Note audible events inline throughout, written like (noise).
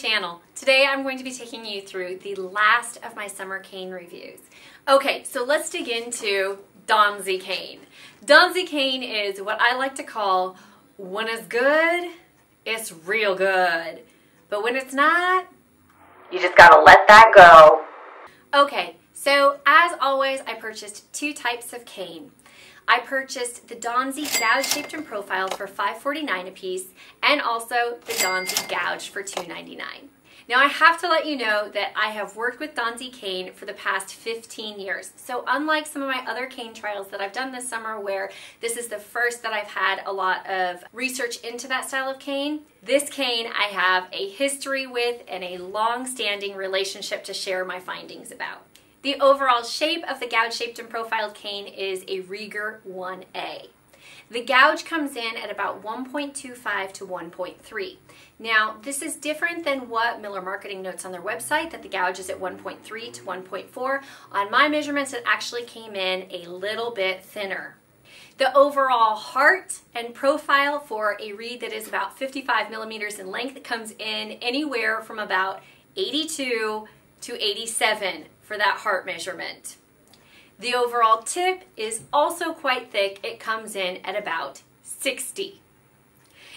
channel. Today I'm going to be taking you through the last of my summer cane reviews. Okay, so let's dig into Danzi cane. Danzi cane is what I like to call when it's good, it's real good. But when it's not, you just gotta let that go. Okay, so as always, I purchased two types of cane. I purchased the Danzi Gouge Shaped and Profiled for $5.49 a piece and also the Danzi Gouge for $2.99. Now I have to let you know that I have worked with Danzi cane for the past 15 years. So unlike some of my other cane trials that I've done this summer where this is the first that I've had a lot of research into that style of cane, this cane I have a history with and a long-standing relationship to share my findings about. The overall shape of the gouge shaped and profiled cane is a Rieger 1A. The gouge comes in at about 1.25 to 1.3. Now, this is different than what Miller Marketing notes on their website, that the gouge is at 1.3 to 1.4. On my measurements, it actually came in a little bit thinner. The overall heart and profile for a reed that is about 55 millimeters in length comes in anywhere from about 82 to 87 for that heart measurement. The overall tip is also quite thick. It comes in at about 60.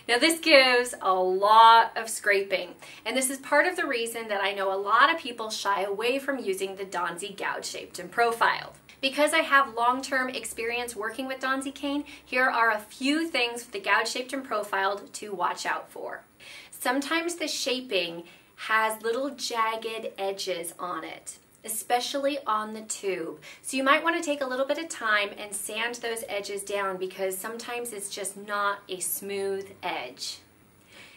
Now this gives a lot of scraping and this is part of the reason that I know a lot of people shy away from using the Danzi gouge shaped and profiled. Because I have long-term experience working with Danzi cane, here are a few things with the gouge shaped and profiled to watch out for. Sometimes the shaping has little jagged edges on it especially on the tube. So you might want to take a little bit of time and sand those edges down because sometimes it's just not a smooth edge.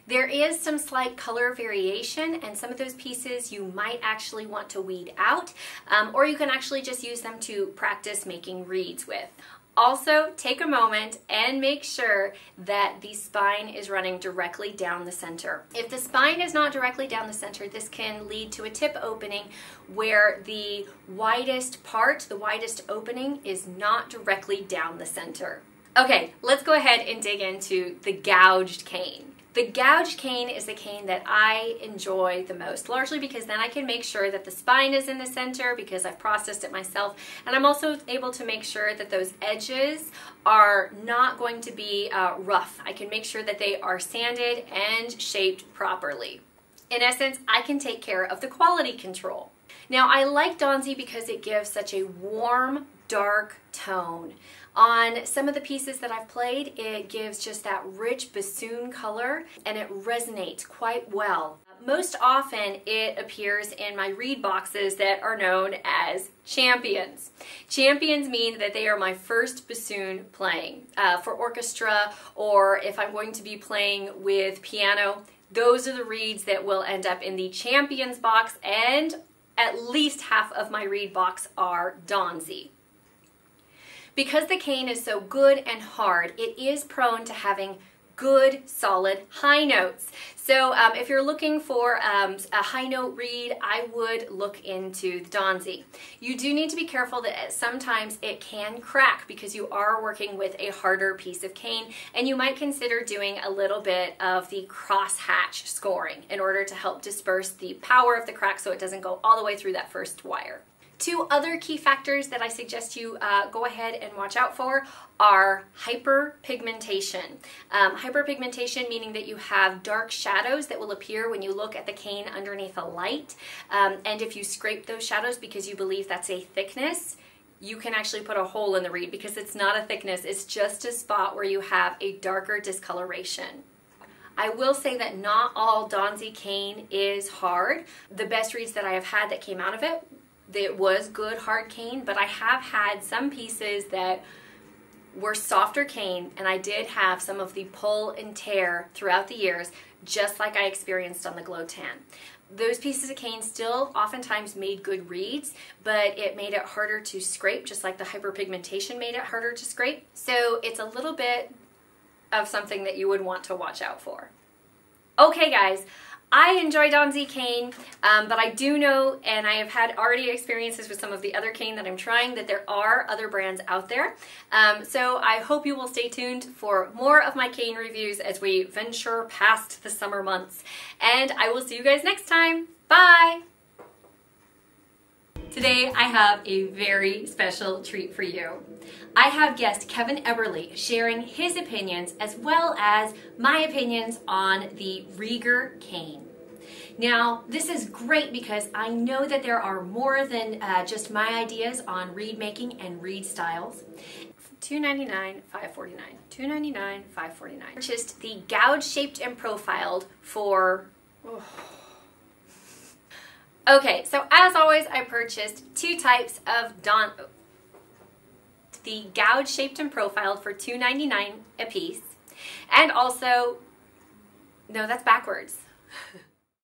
There is some slight color variation and some of those pieces you might actually want to weed out um, or you can actually just use them to practice making reeds with. Also, take a moment and make sure that the spine is running directly down the center. If the spine is not directly down the center, this can lead to a tip opening where the widest part, the widest opening, is not directly down the center. Okay, let's go ahead and dig into the gouged cane. The gouge cane is the cane that I enjoy the most, largely because then I can make sure that the spine is in the center because I've processed it myself. And I'm also able to make sure that those edges are not going to be uh, rough. I can make sure that they are sanded and shaped properly. In essence, I can take care of the quality control. Now, I like Danzi because it gives such a warm, dark tone. On some of the pieces that I've played, it gives just that rich bassoon color and it resonates quite well. Most often it appears in my reed boxes that are known as champions. Champions mean that they are my first bassoon playing uh, for orchestra or if I'm going to be playing with piano. Those are the reeds that will end up in the champions box and at least half of my reed box are Danzi. Because the cane is so good and hard, it is prone to having good, solid high notes. So um, if you're looking for um, a high note reed, I would look into the Danzi. You do need to be careful that sometimes it can crack because you are working with a harder piece of cane and you might consider doing a little bit of the crosshatch scoring in order to help disperse the power of the crack so it doesn't go all the way through that first wire. Two other key factors that I suggest you uh, go ahead and watch out for are hyperpigmentation. Um, hyperpigmentation meaning that you have dark shadows that will appear when you look at the cane underneath a light. Um, and if you scrape those shadows because you believe that's a thickness, you can actually put a hole in the reed because it's not a thickness, it's just a spot where you have a darker discoloration. I will say that not all Danzi cane is hard. The best reeds that I have had that came out of it it was good hard cane, but I have had some pieces that were softer cane and I did have some of the pull and tear throughout the years, just like I experienced on the Glotin. Those pieces of cane still oftentimes made good reeds, but it made it harder to scrape, just like the hyperpigmentation made it harder to scrape. So it's a little bit of something that you would want to watch out for. Okay guys, I enjoy Danzi cane, um, but I do know, and I have had already experiences with some of the other cane that I'm trying, that there are other brands out there. Um, so I hope you will stay tuned for more of my cane reviews as we venture past the summer months. And I will see you guys next time. Bye! Today I have a very special treat for you. I have guest Kevin Eberly sharing his opinions as well as my opinions on the Rieger cane. Now, this is great because I know that there are more than uh, just my ideas on reed making and reed styles. $2.99, $5.49. $2.99, $5.49. Purchased the gouge shaped and profiled for... Oh. Okay, so as always, I purchased two types of Don the gouge shaped and profiled for $2.99 a piece. And also, no, that's backwards. (laughs)